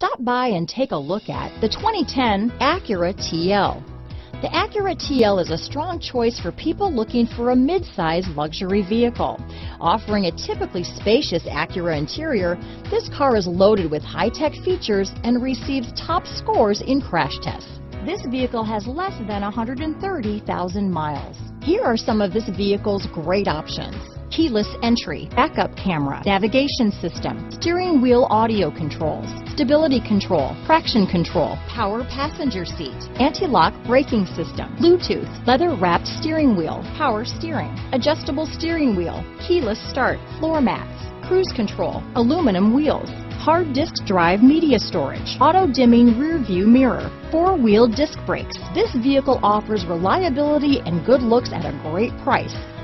Stop by and take a look at the 2010 Acura TL. The Acura TL is a strong choice for people looking for a mid-size luxury vehicle. Offering a typically spacious Acura interior, this car is loaded with high-tech features and receives top scores in crash tests. This vehicle has less than 130,000 miles. Here are some of this vehicle's great options keyless entry, backup camera, navigation system, steering wheel audio controls, stability control, traction control, power passenger seat, anti-lock braking system, Bluetooth, leather wrapped steering wheel, power steering, adjustable steering wheel, keyless start, floor mats, cruise control, aluminum wheels, hard disk drive media storage, auto dimming rear view mirror, four wheel disc brakes. This vehicle offers reliability and good looks at a great price.